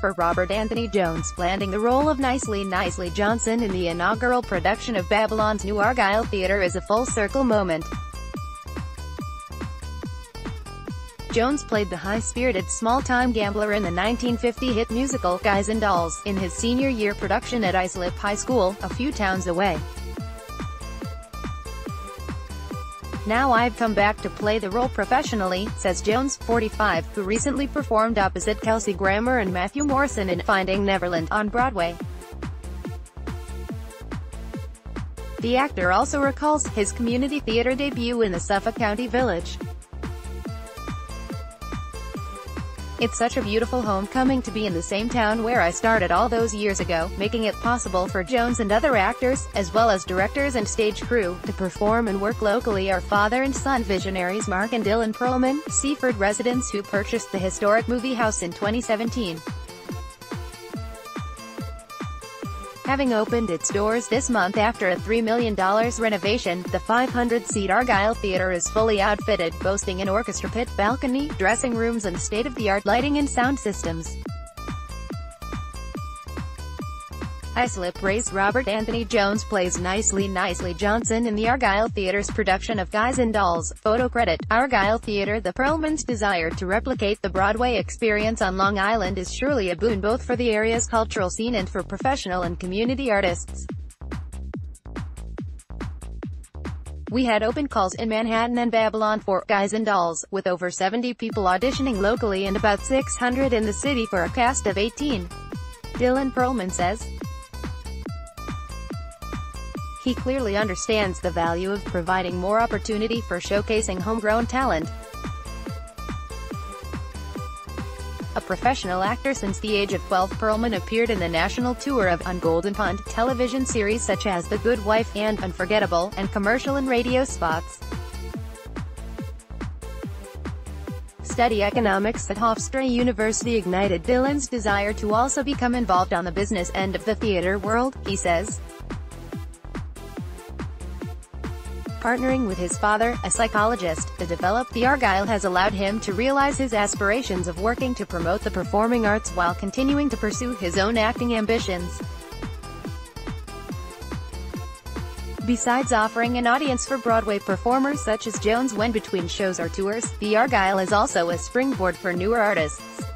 for Robert Anthony Jones, landing the role of Nicely Nicely Johnson in the inaugural production of Babylon's new Argyle Theatre is a full-circle moment. Jones played the high-spirited small-time gambler in the 1950 hit musical, Guys and Dolls, in his senior year production at Islip High School, a few towns away. Now I've come back to play the role professionally, says Jones, 45, who recently performed opposite Kelsey Grammer and Matthew Morrison in Finding Neverland on Broadway. The actor also recalls his community theater debut in the Suffolk County Village. It's such a beautiful homecoming to be in the same town where I started all those years ago, making it possible for Jones and other actors, as well as directors and stage crew, to perform and work locally are father and son visionaries Mark and Dylan Perlman, Seaford residents who purchased the historic movie house in 2017. Having opened its doors this month after a $3 million renovation, the 500-seat Argyle Theatre is fully outfitted, boasting an orchestra pit, balcony, dressing rooms and state-of-the-art lighting and sound systems. Islip race Robert Anthony Jones plays Nicely Nicely Johnson in the Argyle Theatre's production of Guys and Dolls. Photo credit, Argyle Theatre The Perlman's desire to replicate the Broadway experience on Long Island is surely a boon both for the area's cultural scene and for professional and community artists. We had open calls in Manhattan and Babylon for Guys and Dolls, with over 70 people auditioning locally and about 600 in the city for a cast of 18. Dylan Perlman says. He clearly understands the value of providing more opportunity for showcasing homegrown talent. A professional actor since the age of 12, Perlman appeared in the national tour of On Golden Pond television series such as The Good Wife and Unforgettable, and commercial and radio spots. Study economics at Hofstra University ignited Dylan's desire to also become involved on the business end of the theater world, he says. Partnering with his father, a psychologist, to develop the Argyle has allowed him to realize his aspirations of working to promote the performing arts while continuing to pursue his own acting ambitions. Besides offering an audience for Broadway performers such as Jones when between shows or tours, the Argyle is also a springboard for newer artists.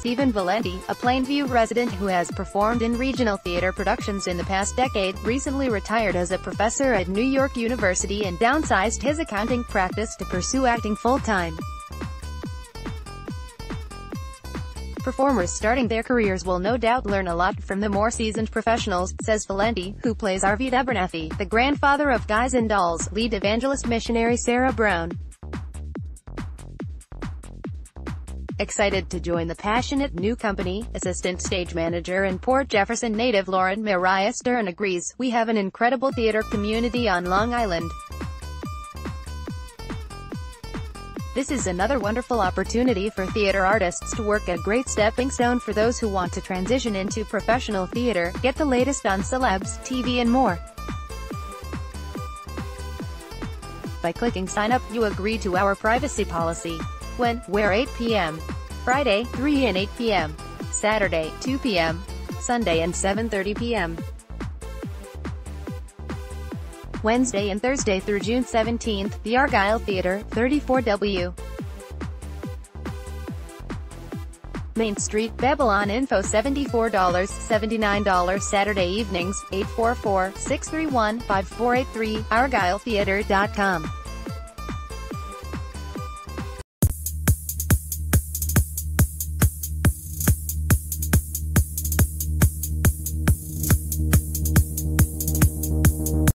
Stephen Valenti, a Plainview resident who has performed in regional theater productions in the past decade, recently retired as a professor at New York University and downsized his accounting practice to pursue acting full-time. Performers starting their careers will no doubt learn a lot from the more seasoned professionals, says Valenti, who plays Arvid Abernathy, the grandfather of Guys and Dolls, lead evangelist missionary Sarah Brown. Excited to join the passionate new company, assistant stage manager and Port Jefferson native Lauren Mariah Stern agrees, we have an incredible theater community on Long Island. This is another wonderful opportunity for theater artists to work a great stepping stone for those who want to transition into professional theater, get the latest on celebs, TV and more. By clicking sign up, you agree to our privacy policy where 8 p.m. Friday, 3 and 8 p.m. Saturday, 2 p.m. Sunday and 7.30 p.m. Wednesday and Thursday through June 17, The Argyle Theatre, 34W. Main Street, Babylon Info $74, 79 Saturday evenings, 844-631-5483, argyletheatre.com.